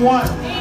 One.